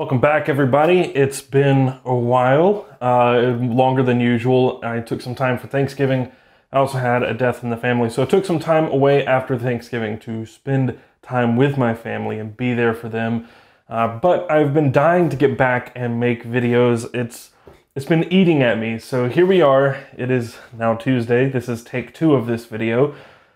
Welcome back, everybody. It's been a while, uh, longer than usual. I took some time for Thanksgiving. I also had a death in the family, so I took some time away after Thanksgiving to spend time with my family and be there for them. Uh, but I've been dying to get back and make videos. It's it's been eating at me, so here we are. It is now Tuesday. This is take two of this video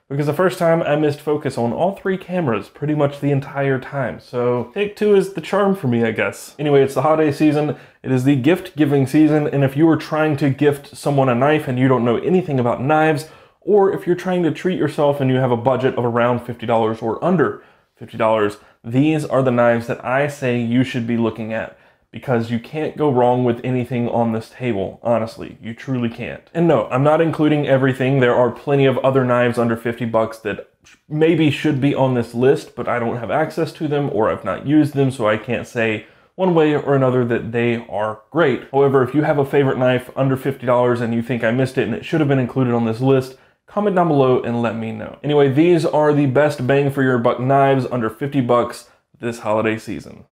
because the first time I missed focus on all three cameras pretty much the entire time. So take two is the charm for me, I guess. Anyway, it's the holiday season. It is the gift giving season. And if you are trying to gift someone a knife and you don't know anything about knives, or if you're trying to treat yourself and you have a budget of around $50 or under $50, these are the knives that I say you should be looking at because you can't go wrong with anything on this table, honestly. You truly can't. And no, I'm not including everything. There are plenty of other knives under 50 bucks that maybe should be on this list, but I don't have access to them or I've not used them, so I can't say one way or another that they are great. However, if you have a favorite knife under $50 and you think I missed it and it should have been included on this list, comment down below and let me know. Anyway, these are the best bang for your buck knives under 50 bucks this holiday season.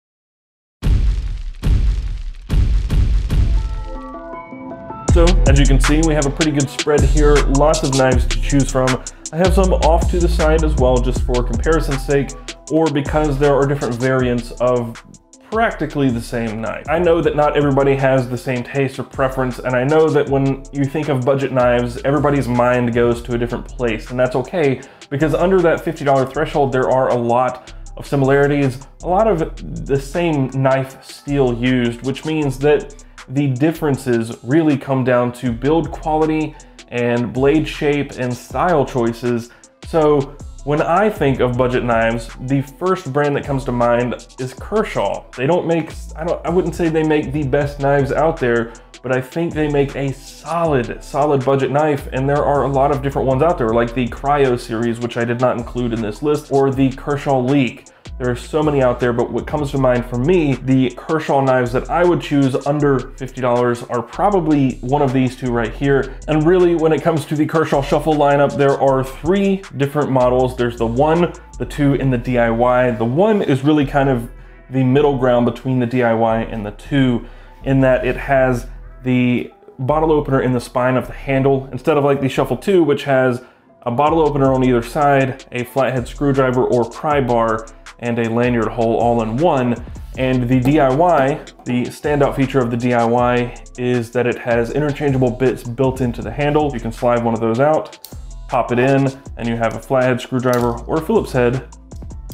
So, as you can see, we have a pretty good spread here, lots of knives to choose from. I have some off to the side as well, just for comparison's sake, or because there are different variants of practically the same knife. I know that not everybody has the same taste or preference, and I know that when you think of budget knives, everybody's mind goes to a different place, and that's okay, because under that $50 threshold, there are a lot of similarities, a lot of the same knife steel used, which means that the differences really come down to build quality and blade shape and style choices. So when I think of budget knives, the first brand that comes to mind is Kershaw. They don't make, I, don't, I wouldn't say they make the best knives out there, but I think they make a solid, solid budget knife. And there are a lot of different ones out there, like the Cryo series, which I did not include in this list, or the Kershaw Leek. There are so many out there, but what comes to mind for me, the Kershaw knives that I would choose under $50 are probably one of these two right here. And really, when it comes to the Kershaw Shuffle lineup, there are three different models. There's the one, the two, and the DIY. The one is really kind of the middle ground between the DIY and the two in that it has the bottle opener in the spine of the handle instead of like the Shuffle 2, which has a bottle opener on either side, a flathead screwdriver or pry bar, and a lanyard hole all in one. And the DIY, the standout feature of the DIY is that it has interchangeable bits built into the handle. You can slide one of those out, pop it in, and you have a flathead screwdriver or a Phillips head.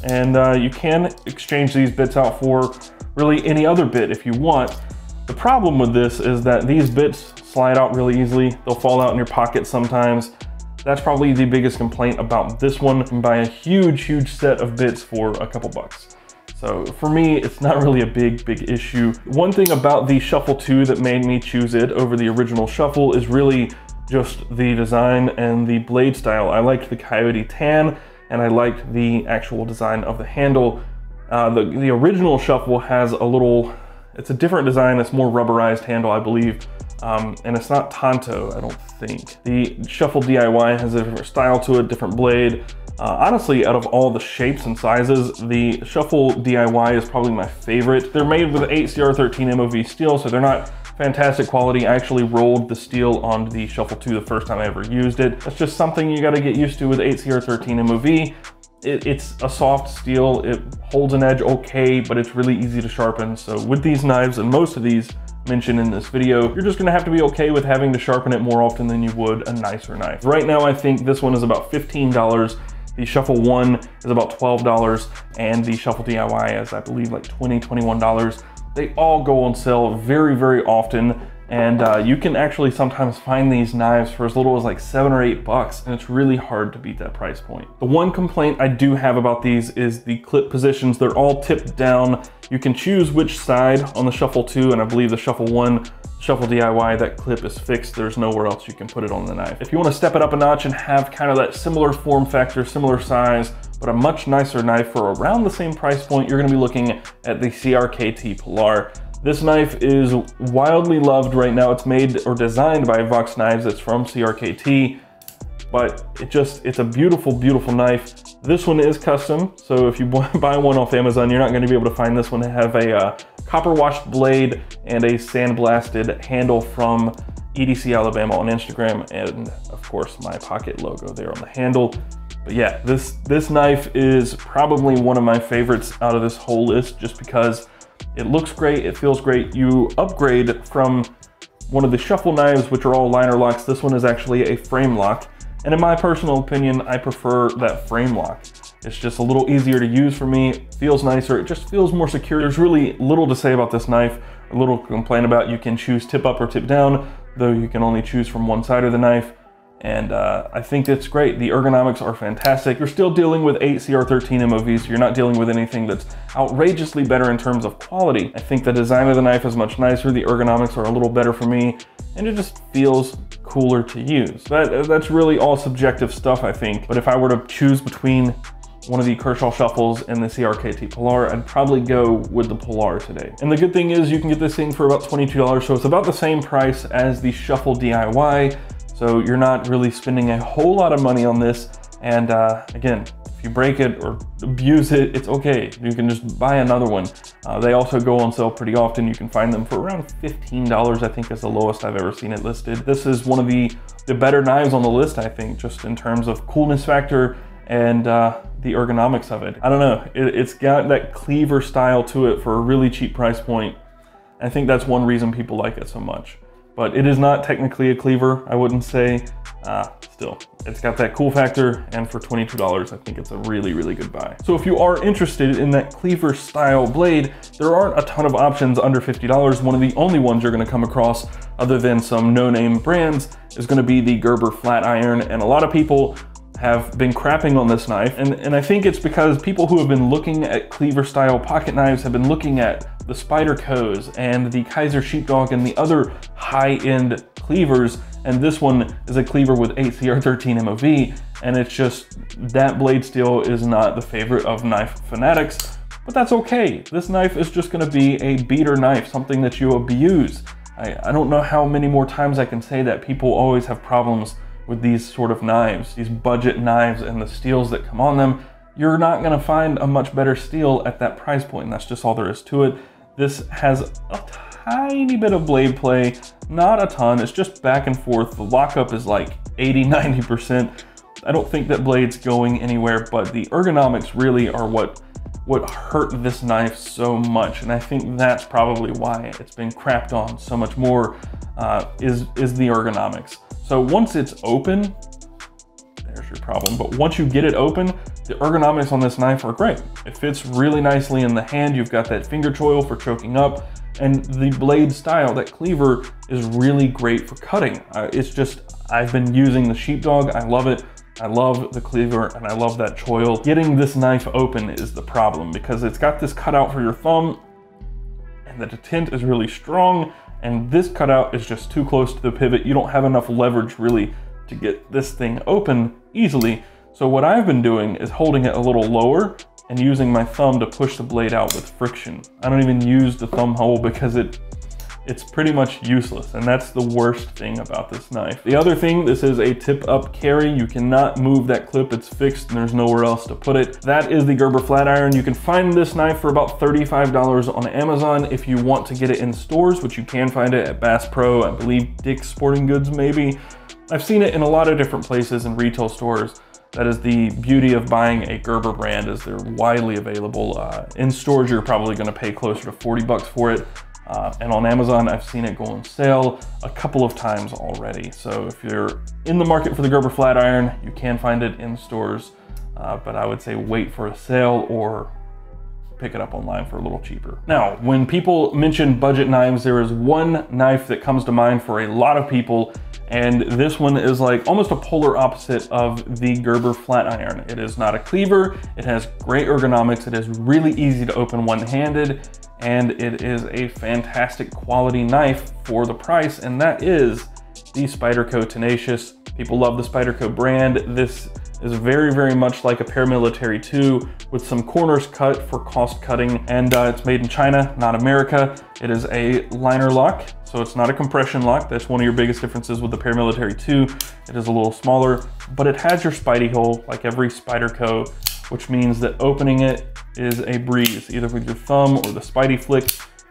And uh, you can exchange these bits out for really any other bit if you want. The problem with this is that these bits slide out really easily. They'll fall out in your pocket sometimes. That's probably the biggest complaint about this one. You can buy a huge, huge set of bits for a couple bucks. So for me, it's not really a big, big issue. One thing about the Shuffle 2 that made me choose it over the original Shuffle is really just the design and the blade style. I liked the Coyote Tan and I liked the actual design of the handle. Uh, the, the original Shuffle has a little, it's a different design. It's more rubberized handle, I believe. Um, and it's not Tanto, I don't think. The Shuffle DIY has a different style to it, different blade. Uh, honestly, out of all the shapes and sizes, the Shuffle DIY is probably my favorite. They're made with 8CR13 MOV steel, so they're not fantastic quality. I actually rolled the steel onto the Shuffle 2 the first time I ever used it. That's just something you gotta get used to with 8CR13 MOV. It, it's a soft steel, it holds an edge okay, but it's really easy to sharpen. So with these knives, and most of these, mentioned in this video, you're just gonna have to be okay with having to sharpen it more often than you would a nicer knife. Right now, I think this one is about $15. The Shuffle 1 is about $12, and the Shuffle DIY is, I believe, like $20, $21. They all go on sale very, very often. And uh, you can actually sometimes find these knives for as little as like seven or eight bucks, and it's really hard to beat that price point. The one complaint I do have about these is the clip positions. They're all tipped down. You can choose which side on the Shuffle 2, and I believe the Shuffle 1 Shuffle DIY, that clip is fixed. There's nowhere else you can put it on the knife. If you wanna step it up a notch and have kind of that similar form factor, similar size, but a much nicer knife for around the same price point, you're gonna be looking at the CRKT Pilar. This knife is wildly loved right now. It's made or designed by Vox Knives. It's from CRKT. but it just, it's a beautiful, beautiful knife. This one is custom, so if you buy one off Amazon, you're not gonna be able to find this one. They have a uh, copper washed blade and a sandblasted handle from EDC Alabama on Instagram, and of course my pocket logo there on the handle. But yeah, this, this knife is probably one of my favorites out of this whole list just because it looks great, it feels great. You upgrade from one of the shuffle knives, which are all liner locks. This one is actually a frame lock. And in my personal opinion, I prefer that frame lock. It's just a little easier to use for me, feels nicer, it just feels more secure. There's really little to say about this knife, a little to complain about. You can choose tip up or tip down, though you can only choose from one side of the knife. And uh, I think it's great. The ergonomics are fantastic. You're still dealing with eight CR13 MOVs. So you're not dealing with anything that's outrageously better in terms of quality. I think the design of the knife is much nicer. The ergonomics are a little better for me. And it just feels cooler to use. That, that's really all subjective stuff, I think. But if I were to choose between one of the Kershaw Shuffles and the CRKT Pilar, I'd probably go with the Pilar today. And the good thing is you can get this thing for about $22, so it's about the same price as the Shuffle DIY, so you're not really spending a whole lot of money on this. And uh, again, if you break it or abuse it, it's okay. You can just buy another one. Uh, they also go on sale pretty often. You can find them for around $15, I think is the lowest I've ever seen it listed. This is one of the, the better knives on the list, I think, just in terms of coolness factor and uh, the ergonomics of it. I don't know, it, has got that cleaver style to it for a really cheap price point. I think that's one reason people like it so much but it is not technically a cleaver, I wouldn't say. Uh, still, it's got that cool factor, and for $22, I think it's a really, really good buy. So if you are interested in that cleaver style blade, there aren't a ton of options under $50. One of the only ones you're gonna come across, other than some no-name brands, is gonna be the Gerber Flatiron, and a lot of people have been crapping on this knife. And, and I think it's because people who have been looking at cleaver style pocket knives have been looking at the Spider Spydercos and the Kizer Sheepdog and the other high-end cleavers. And this one is a cleaver with 8CR13 MOV. And it's just, that blade steel is not the favorite of knife fanatics, but that's okay. This knife is just gonna be a beater knife, something that you abuse. I, I don't know how many more times I can say that people always have problems with these sort of knives, these budget knives and the steels that come on them, you're not gonna find a much better steel at that price point. And that's just all there is to it. This has a tiny bit of blade play, not a ton, it's just back and forth. The lockup is like 80, 90%. I don't think that blade's going anywhere, but the ergonomics really are what what hurt this knife so much. And I think that's probably why it's been crapped on so much more uh, is, is the ergonomics. So once it's open, there's your problem. But once you get it open, the ergonomics on this knife are great. It fits really nicely in the hand. You've got that finger choil for choking up and the blade style, that cleaver is really great for cutting. Uh, it's just, I've been using the Sheepdog. I love it. I love the cleaver and I love that choil. Getting this knife open is the problem because it's got this cutout for your thumb and the detent is really strong and this cutout is just too close to the pivot. You don't have enough leverage really to get this thing open easily. So what I've been doing is holding it a little lower and using my thumb to push the blade out with friction. I don't even use the thumb hole because it it's pretty much useless, and that's the worst thing about this knife. The other thing, this is a tip-up carry. You cannot move that clip, it's fixed, and there's nowhere else to put it. That is the Gerber Flatiron. You can find this knife for about $35 on Amazon if you want to get it in stores, which you can find it at Bass Pro, I believe Dick's Sporting Goods maybe. I've seen it in a lot of different places in retail stores. That is the beauty of buying a Gerber brand is they're widely available. Uh, in stores, you're probably gonna pay closer to 40 bucks for it. Uh, and on Amazon, I've seen it go on sale a couple of times already. So if you're in the market for the Gerber Flatiron, you can find it in stores, uh, but I would say wait for a sale or pick it up online for a little cheaper. Now, when people mention budget knives, there is one knife that comes to mind for a lot of people, and this one is like almost a polar opposite of the Gerber Flatiron. It is not a cleaver, it has great ergonomics, it is really easy to open one-handed, and it is a fantastic quality knife for the price, and that is the Spyderco Tenacious. People love the Spyderco brand. This is very, very much like a Paramilitary 2 with some corners cut for cost cutting. And uh, it's made in China, not America. It is a liner lock, so it's not a compression lock. That's one of your biggest differences with the Paramilitary 2. It is a little smaller, but it has your Spidey hole like every Spyderco, which means that opening it is a breeze, either with your thumb or the Spidey flick.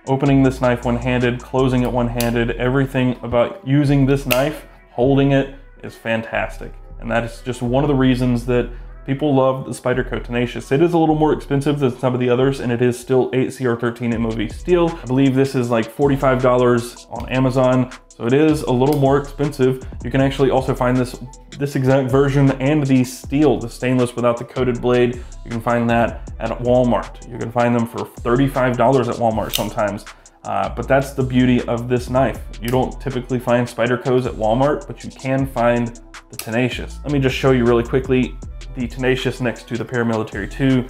Opening this knife one-handed, closing it one-handed, everything about using this knife, holding it, is fantastic. And that is just one of the reasons that people love the Spyderco Tenacious. It is a little more expensive than some of the others, and it is still 8CR13 MOV steel. I believe this is like $45 on Amazon, so it is a little more expensive. You can actually also find this, this exact version and the steel, the stainless without the coated blade. You can find that at Walmart. You can find them for $35 at Walmart sometimes. Uh, but that's the beauty of this knife. You don't typically find Spydercos at Walmart, but you can find the Tenacious. Let me just show you really quickly the Tenacious next to the Paramilitary 2.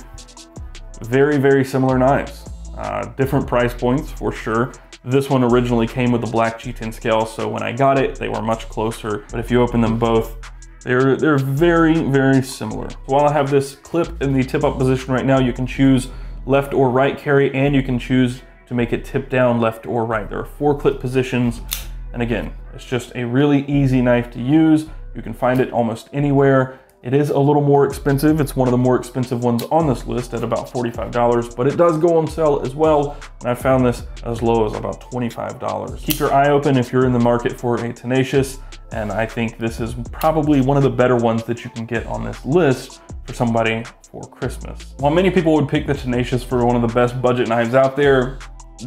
Very, very similar knives. Uh, different price points for sure. This one originally came with the black G10 scale, so when I got it, they were much closer. But if you open them both, they're, they're very, very similar. While I have this clip in the tip-up position right now, you can choose left or right carry, and you can choose to make it tip down left or right. There are four clip positions. And again, it's just a really easy knife to use. You can find it almost anywhere. It is a little more expensive. It's one of the more expensive ones on this list at about $45, but it does go on sale as well. And I found this as low as about $25. Keep your eye open if you're in the market for a Tenacious. And I think this is probably one of the better ones that you can get on this list for somebody for Christmas. While many people would pick the Tenacious for one of the best budget knives out there,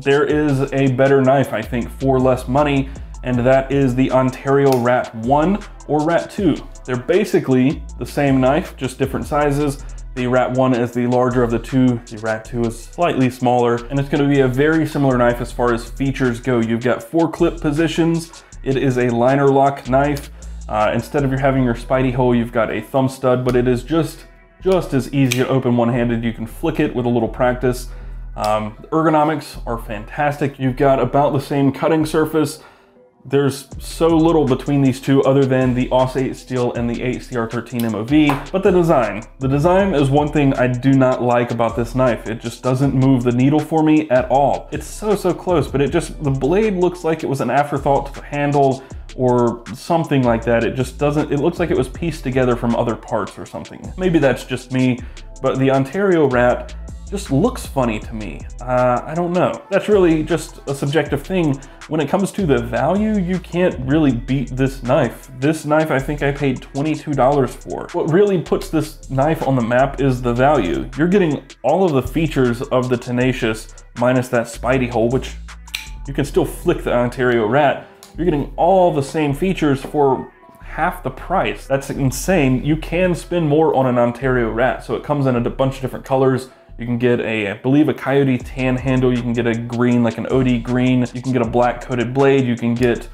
there is a better knife, I think, for less money, and that is the Ontario Rat 1 or Rat 2. They're basically the same knife, just different sizes. The Rat 1 is the larger of the two, the Rat 2 is slightly smaller, and it's gonna be a very similar knife as far as features go. You've got four clip positions, it is a liner lock knife. Uh, instead of you having your Spidey hole, you've got a thumb stud, but it is just, just as easy to open one-handed. You can flick it with a little practice. Um, ergonomics are fantastic. You've got about the same cutting surface. There's so little between these two other than the AUS 8 steel and the 8CR13 MOV, but the design. The design is one thing I do not like about this knife. It just doesn't move the needle for me at all. It's so, so close, but it just, the blade looks like it was an afterthought to the handle or something like that. It just doesn't, it looks like it was pieced together from other parts or something. Maybe that's just me, but the Ontario Rat just looks funny to me. Uh, I don't know. That's really just a subjective thing. When it comes to the value, you can't really beat this knife. This knife I think I paid $22 for. What really puts this knife on the map is the value. You're getting all of the features of the Tenacious minus that Spidey hole, which you can still flick the Ontario Rat. You're getting all the same features for half the price. That's insane. You can spend more on an Ontario Rat. So it comes in a bunch of different colors. You can get a, I believe a Coyote tan handle. You can get a green, like an OD green. You can get a black coated blade. You can get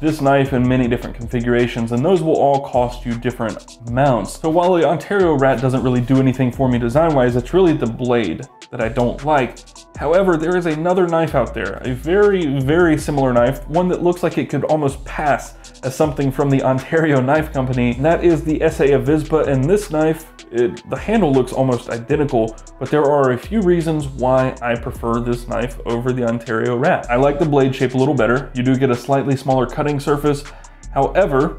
this knife in many different configurations, and those will all cost you different amounts. So while the Ontario Rat doesn't really do anything for me design-wise, it's really the blade that I don't like. However, there is another knife out there, a very, very similar knife, one that looks like it could almost pass as something from the Ontario Knife Company, and that is the ESEE Avispa, and this knife it, the handle looks almost identical, but there are a few reasons why I prefer this knife over the Ontario Rat. I like the blade shape a little better. You do get a slightly smaller cutting surface. However,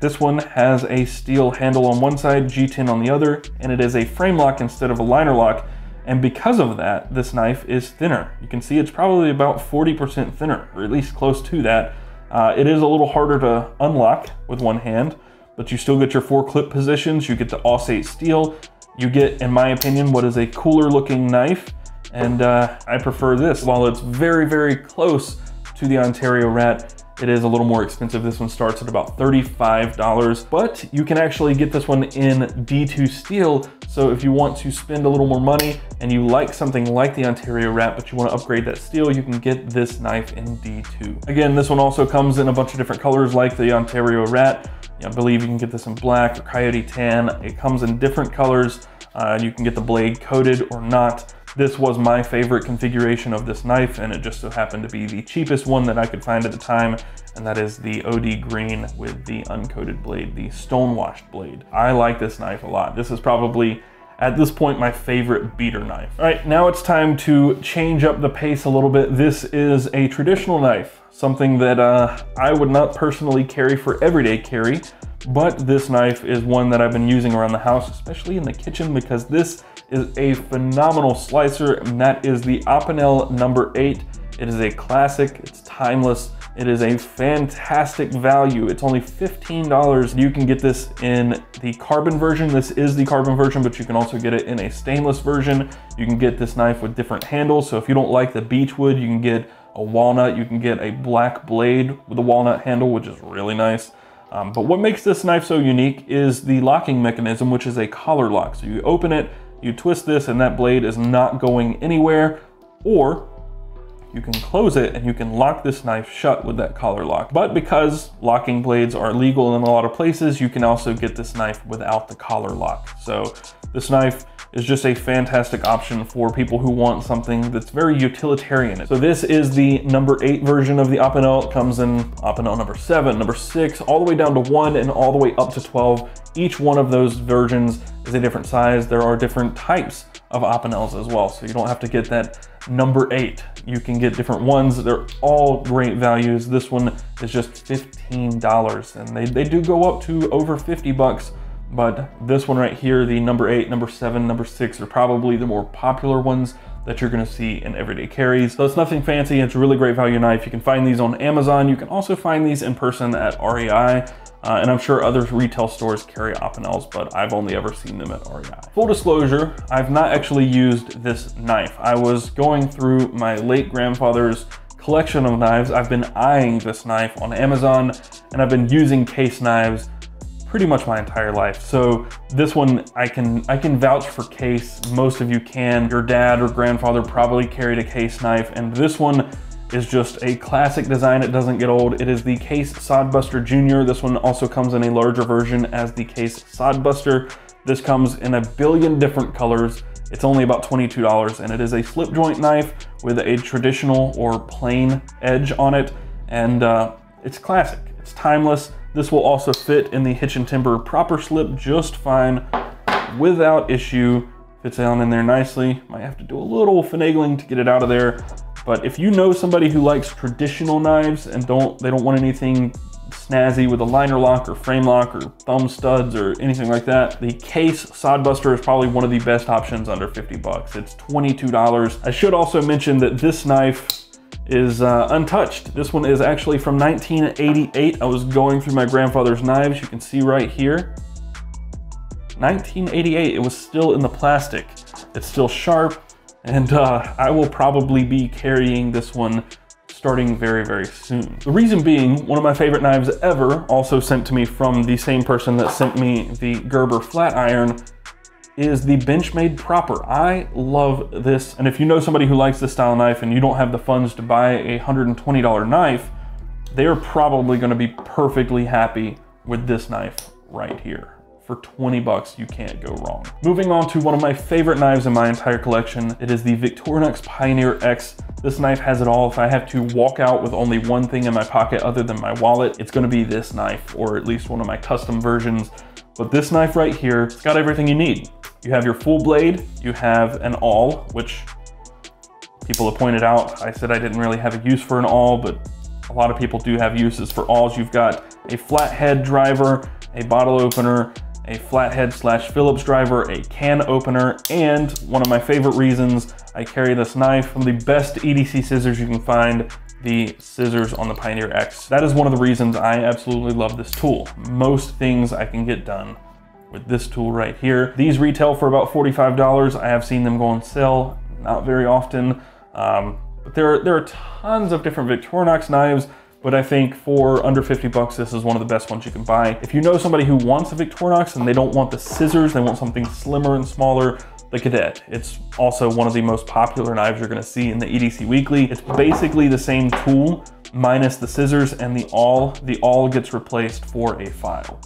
this one has a steel handle on one side, G10 on the other, and it is a frame lock instead of a liner lock. And because of that, this knife is thinner. You can see it's probably about 40% thinner, or at least close to that. Uh, it is a little harder to unlock with one hand, but you still get your four clip positions. You get the AUS 8 steel. You get, in my opinion, what is a cooler looking knife. And uh, I prefer this. While it's very, very close to the Ontario Rat, it is a little more expensive. This one starts at about $35, but you can actually get this one in D2 steel. So if you want to spend a little more money and you like something like the Ontario Rat, but you want to upgrade that steel, you can get this knife in D2. Again, this one also comes in a bunch of different colors like the Ontario Rat. I believe you can get this in black or coyote tan. It comes in different colors. Uh, you can get the blade coated or not. This was my favorite configuration of this knife, and it just so happened to be the cheapest one that I could find at the time, and that is the OD Green with the uncoated blade, the stone-washed blade. I like this knife a lot. This is probably at this point my favorite beater knife. All right, now it's time to change up the pace a little bit. This is a traditional knife, something that uh, I would not personally carry for everyday carry, but this knife is one that I've been using around the house, especially in the kitchen, because this is a phenomenal slicer, and that is the Opinel number eight. It is a classic, it's timeless, it is a fantastic value. It's only $15. You can get this in the carbon version. This is the carbon version, but you can also get it in a stainless version. You can get this knife with different handles. So if you don't like the beechwood, you can get a walnut. You can get a black blade with a walnut handle, which is really nice. Um, but what makes this knife so unique is the locking mechanism, which is a collar lock. So you open it, you twist this, and that blade is not going anywhere, or you can close it and you can lock this knife shut with that collar lock. But because locking blades are legal in a lot of places, you can also get this knife without the collar lock. So this knife is just a fantastic option for people who want something that's very utilitarian. So this is the number eight version of the Opinel. It comes in Opinel number seven, number six, all the way down to one and all the way up to 12. Each one of those versions is a different size. There are different types of Opinels as well. So you don't have to get that number eight. You can get different ones. They're all great values. This one is just $15 and they, they do go up to over 50 bucks. But this one right here, the number eight, number seven, number six are probably the more popular ones that you're gonna see in everyday carries. So it's nothing fancy, it's a really great value knife. You can find these on Amazon. You can also find these in person at REI. Uh, and I'm sure other retail stores carry Opinels, but I've only ever seen them at REI. Full disclosure, I've not actually used this knife. I was going through my late grandfather's collection of knives. I've been eyeing this knife on Amazon, and I've been using case knives pretty much my entire life. So this one, I can I can vouch for case. Most of you can. Your dad or grandfather probably carried a case knife, and this one is just a classic design. It doesn't get old. It is the Case Sodbuster Jr. This one also comes in a larger version as the Case Sodbuster. This comes in a billion different colors. It's only about $22 and it is a slip joint knife with a traditional or plain edge on it. And uh, it's classic, it's timeless. This will also fit in the Hitch and Timber proper slip just fine without issue. Fits down in there nicely. Might have to do a little finagling to get it out of there. But if you know somebody who likes traditional knives and don't they don't want anything snazzy with a liner lock or frame lock or thumb studs or anything like that, the Case Sodbuster is probably one of the best options under 50 bucks. It's $22. I should also mention that this knife is uh, untouched. This one is actually from 1988. I was going through my grandfather's knives. You can see right here. 1988, it was still in the plastic. It's still sharp, and uh, I will probably be carrying this one starting very, very soon. The reason being, one of my favorite knives ever, also sent to me from the same person that sent me the Gerber Flatiron, is the Benchmade Proper. I love this, and if you know somebody who likes this style knife and you don't have the funds to buy a $120 knife, they're probably gonna be perfectly happy with this knife right here for 20 bucks, you can't go wrong. Moving on to one of my favorite knives in my entire collection. It is the Victorinox Pioneer X. This knife has it all. If I have to walk out with only one thing in my pocket other than my wallet, it's gonna be this knife, or at least one of my custom versions. But this knife right here, it's got everything you need. You have your full blade, you have an awl, which people have pointed out. I said I didn't really have a use for an awl, but a lot of people do have uses for awls. You've got a flathead driver, a bottle opener, a flathead slash Phillips driver, a can opener, and one of my favorite reasons I carry this knife, from the best EDC scissors you can find, the scissors on the Pioneer X. That is one of the reasons I absolutely love this tool. Most things I can get done with this tool right here. These retail for about $45. I have seen them go on sale, not very often. Um, but there, there are tons of different Victorinox knives but I think for under 50 bucks, this is one of the best ones you can buy. If you know somebody who wants a Victorinox and they don't want the scissors, they want something slimmer and smaller, the Cadet. It's also one of the most popular knives you're gonna see in the EDC Weekly. It's basically the same tool, minus the scissors and the awl. The awl gets replaced for a file.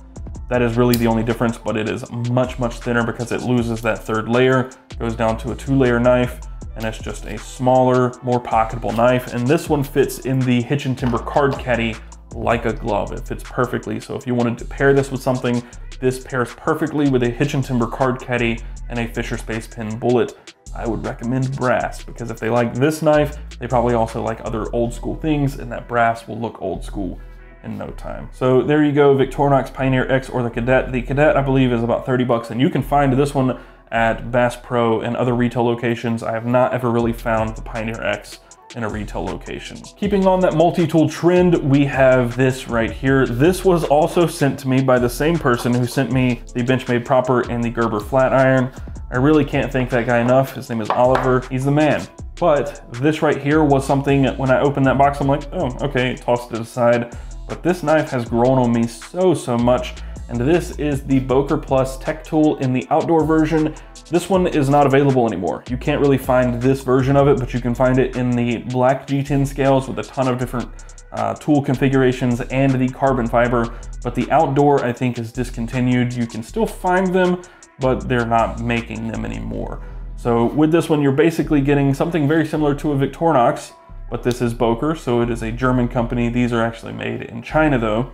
That is really the only difference, but it is much, much thinner because it loses that third layer, goes down to a two layer knife. and it's just a smaller, more pocketable knife. And this one fits in the Hitch and Timber card caddy like a glove. It fits perfectly. So if you wanted to pair this with something, this pairs perfectly with a Hitch and Timber card caddy and a Fisher Space Pen bullet. I would recommend brass because if they like this knife, they probably also like other old school things and that brass will look old school in no time. So there you go, Victorinox Pioneer X or the Cadet. The Cadet, I believe, is about 30 bucks and you can find this one at Bass Pro and other retail locations. I have not ever really found the Pioneer X in a retail location. Keeping on that multi-tool trend, we have this right here. This was also sent to me by the same person who sent me the Benchmade Proper and the Gerber Flatiron. I really can't thank that guy enough. His name is Oliver. He's the man. But this right here was something when I opened that box, I'm like, oh, okay, tossed it aside. But this knife has grown on me so, so much and this is the Boker Plus Tech Tool in the outdoor version. This one is not available anymore. You can't really find this version of it, but you can find it in the black G10 scales with a ton of different uh, tool configurations and the carbon fiber. But the outdoor, I think, is discontinued. You can still find them, but they're not making them anymore. So with this one, you're basically getting something very similar to a Victorinox, but this is Boker, so it is a German company. These are actually made in China though.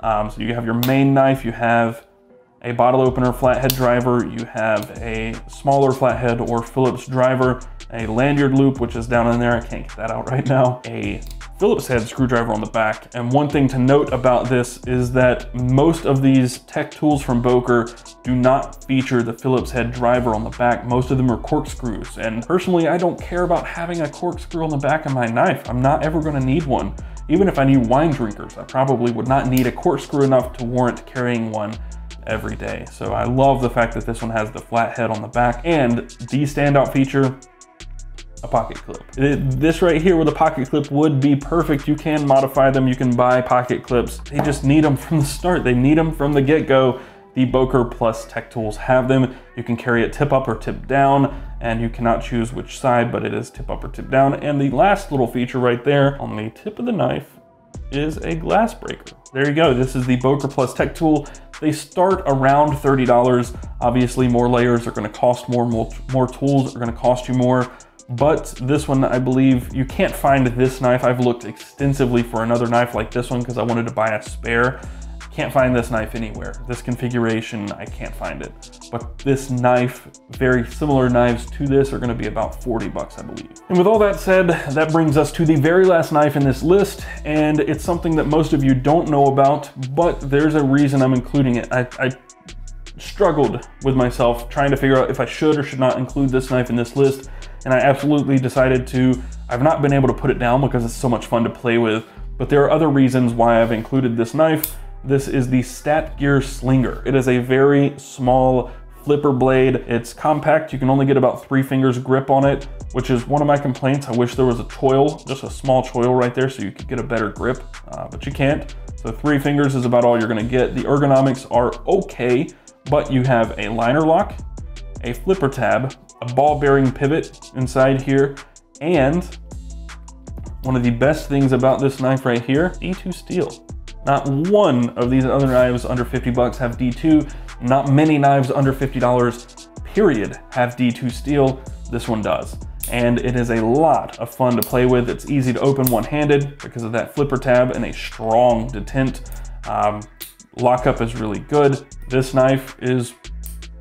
Um, so you have your main knife, you have a bottle opener flathead driver, you have a smaller flathead or Phillips driver, a lanyard loop, which is down in there, I can't get that out right now, a Phillips head screwdriver on the back. And one thing to note about this is that most of these tech tools from Boker do not feature the Phillips head driver on the back. Most of them are corkscrews. And personally, I don't care about having a corkscrew on the back of my knife. I'm not ever gonna need one. Even if I knew wine drinkers, I probably would not need a corkscrew enough to warrant carrying one every day. So I love the fact that this one has the flat head on the back and the standout feature, a pocket clip. This right here with a pocket clip would be perfect. You can modify them, you can buy pocket clips. They just need them from the start. They need them from the get-go. The Boker Plus Tech Tools have them. You can carry it tip up or tip down, and you cannot choose which side, but it is tip up or tip down. And the last little feature right there on the tip of the knife is a glass breaker. There you go. This is the Boker Plus Tech Tool. They start around $30. Obviously, more layers are going to cost more, more, more tools are going to cost you more. But this one, I believe, you can't find this knife. I've looked extensively for another knife like this one because I wanted to buy a spare. Can't find this knife anywhere. This configuration, I can't find it. But this knife, very similar knives to this are gonna be about 40 bucks, I believe. And with all that said, that brings us to the very last knife in this list, and it's something that most of you don't know about, but there's a reason I'm including it. I, I struggled with myself trying to figure out if I should or should not include this knife in this list, and I absolutely decided to. I've not been able to put it down because it's so much fun to play with, but there are other reasons why I've included this knife, this is the StatGear Slinger. It is a very small flipper blade. It's compact. You can only get about three fingers grip on it, which is one of my complaints. I wish there was a choil, just a small choil right there so you could get a better grip, uh, but you can't. So three fingers is about all you're gonna get. The ergonomics are okay, but you have a liner lock, a flipper tab, a ball bearing pivot inside here, and one of the best things about this knife right here, D2 steel. Not one of these other knives under 50 bucks have D2. Not many knives under $50 period have D2 steel. This one does. And it is a lot of fun to play with. It's easy to open one-handed because of that flipper tab and a strong detent. Um, lockup is really good. This knife is,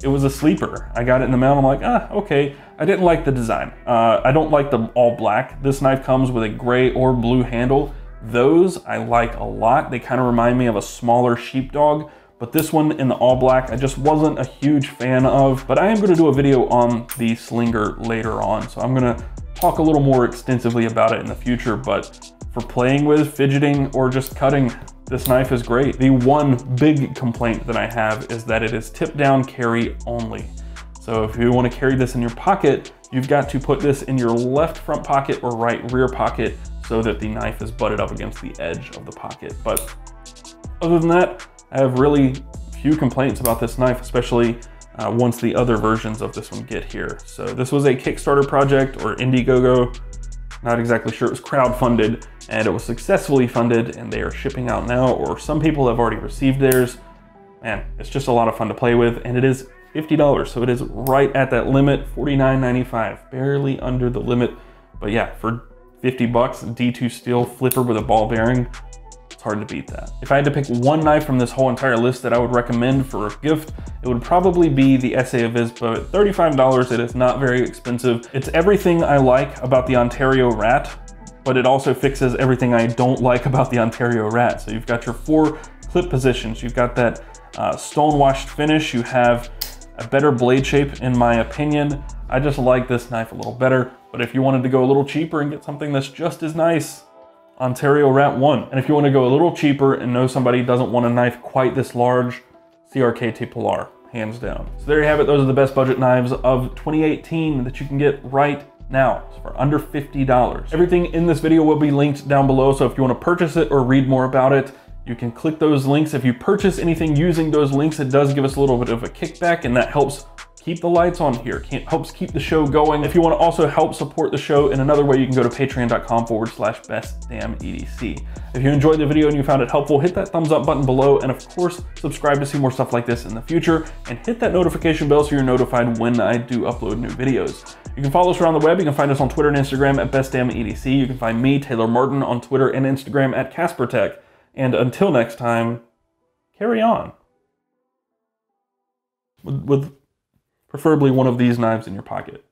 it was a sleeper. I got it in the mail I'm like, ah, okay. I didn't like the design. Uh, I don't like the all black. This knife comes with a gray or blue handle those I like a lot. They kind of remind me of a smaller sheepdog, but this one in the all black, I just wasn't a huge fan of, but I am gonna do a video on the Slinger later on. So I'm gonna talk a little more extensively about it in the future, but for playing with, fidgeting, or just cutting, this knife is great. The one big complaint that I have is that it is tip down carry only. So if you wanna carry this in your pocket, you've got to put this in your left front pocket or right rear pocket so that the knife is butted up against the edge of the pocket. But other than that, I have really few complaints about this knife, especially uh, once the other versions of this one get here. So this was a Kickstarter project or Indiegogo, not exactly sure, it was crowdfunded and it was successfully funded and they are shipping out now or some people have already received theirs. Man, it's just a lot of fun to play with and it is $50. So it is right at that limit, $49.95, barely under the limit. But yeah, for 50 bucks, D2 steel flipper with a ball bearing, it's hard to beat that. If I had to pick one knife from this whole entire list that I would recommend for a gift, it would probably be the ESEE Avispa at $35. It is not very expensive. It's everything I like about the Ontario Rat, but it also fixes everything I don't like about the Ontario Rat. So you've got your four clip positions, you've got that uh, stone washed finish, you have a better blade shape in my opinion. I just like this knife a little better, but if you wanted to go a little cheaper and get something that's just as nice, Ontario Rat 1. And if you want to go a little cheaper and know somebody doesn't want a knife quite this large, CRKT Pilar, hands down. So there you have it. Those are the best budget knives of 2018 that you can get right now for under $50. Everything in this video will be linked down below, so if you want to purchase it or read more about it, you can click those links. If you purchase anything using those links, it does give us a little bit of a kickback and that helps keep the lights on here, helps keep the show going. If you want to also help support the show in another way, you can go to patreon.com forward slash best damn EDC. If you enjoyed the video and you found it helpful, hit that thumbs up button below. And of course, subscribe to see more stuff like this in the future and hit that notification bell so you're notified when I do upload new videos. You can follow us around the web. You can find us on Twitter and Instagram at bestdamnedc. You can find me, Taylor Martin, on Twitter and Instagram at CasperTech. And until next time, carry on. With, with preferably one of these knives in your pocket.